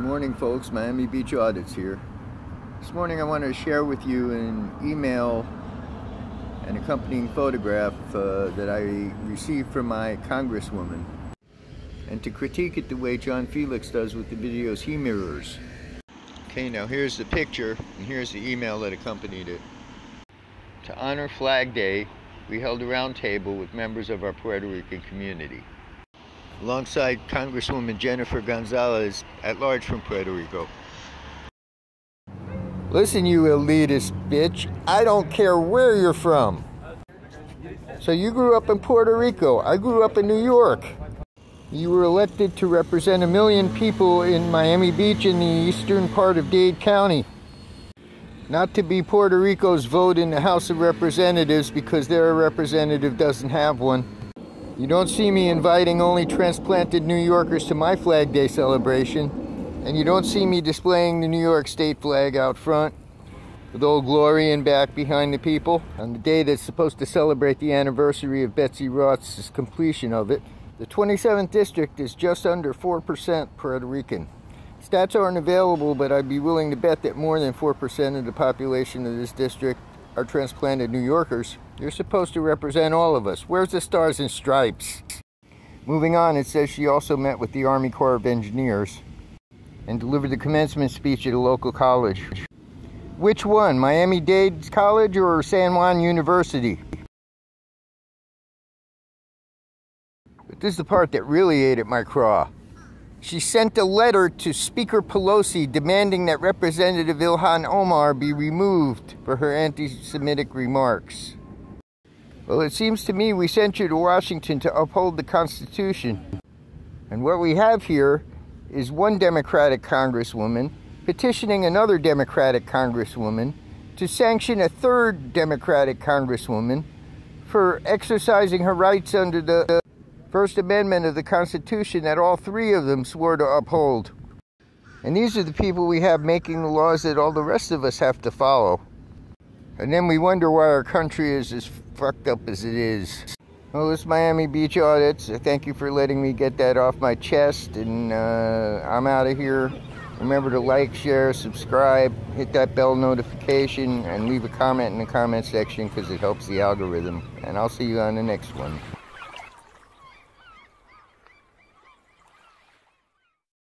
Good morning, folks. Miami Beach Audits here. This morning I want to share with you an email and accompanying photograph uh, that I received from my congresswoman and to critique it the way John Felix does with the videos he mirrors. Okay, now here's the picture and here's the email that accompanied it. To honor Flag Day, we held a roundtable with members of our Puerto Rican community alongside Congresswoman Jennifer Gonzalez at large from Puerto Rico. Listen, you elitist bitch, I don't care where you're from. So you grew up in Puerto Rico, I grew up in New York. You were elected to represent a million people in Miami Beach in the eastern part of Dade County. Not to be Puerto Rico's vote in the House of Representatives because their representative doesn't have one. You don't see me inviting only transplanted New Yorkers to my Flag Day celebration, and you don't see me displaying the New York State flag out front with Old Glory in back behind the people on the day that's supposed to celebrate the anniversary of Betsy Ross's completion of it. The 27th district is just under 4% Puerto Rican. Stats aren't available, but I'd be willing to bet that more than 4% of the population of this district are transplanted New Yorkers. You're supposed to represent all of us. Where's the stars and stripes? Moving on, it says she also met with the Army Corps of Engineers and delivered the commencement speech at a local college. Which one, Miami-Dade College or San Juan University? But this is the part that really ate at my craw. She sent a letter to Speaker Pelosi demanding that Representative Ilhan Omar be removed for her anti Semitic remarks. Well, it seems to me we sent you to Washington to uphold the Constitution. And what we have here is one Democratic Congresswoman petitioning another Democratic Congresswoman to sanction a third Democratic Congresswoman for exercising her rights under the First Amendment of the Constitution that all three of them swore to uphold. And these are the people we have making the laws that all the rest of us have to follow. And then we wonder why our country is as fucked up as it is. Well, this Miami Beach Audits. Thank you for letting me get that off my chest. And uh, I'm out of here. Remember to like, share, subscribe, hit that bell notification, and leave a comment in the comment section because it helps the algorithm. And I'll see you on the next one.